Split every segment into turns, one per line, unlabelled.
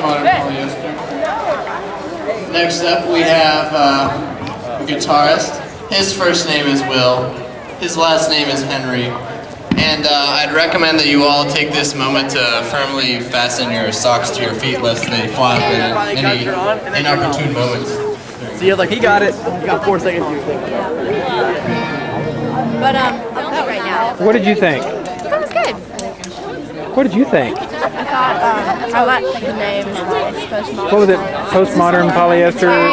Thank Polyester. Next up, we have uh, a guitarist. His first name is Will. His last name is Henry. And uh, I'd recommend that you all take this moment to firmly fasten your socks to your feet lest they flop in any inopportune moments.
See, like he got it. He got four seconds.
But um, I'm good right now.
What did you think?
That was good.
What did you think?
I thought um, I liked the name. It's postmodern.
What was it? Postmodern polyester,
Very,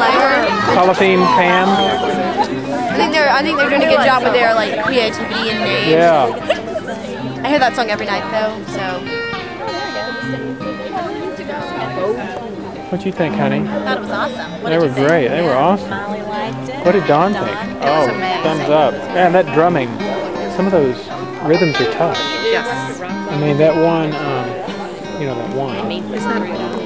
very
polythene Pam?
I think they're I think they're doing a good job with their like creativity and names.
Yeah.
I hear that song every night though, so
What you think, honey?
I thought it was awesome. What
They were
you think?
great. They were awesome.
Molly liked it.
What did Don think? Oh, thumbs up. Man, that drumming. Some of those rhythms are tough.
Yes.
I mean, that one, um, you know, that one.
It's not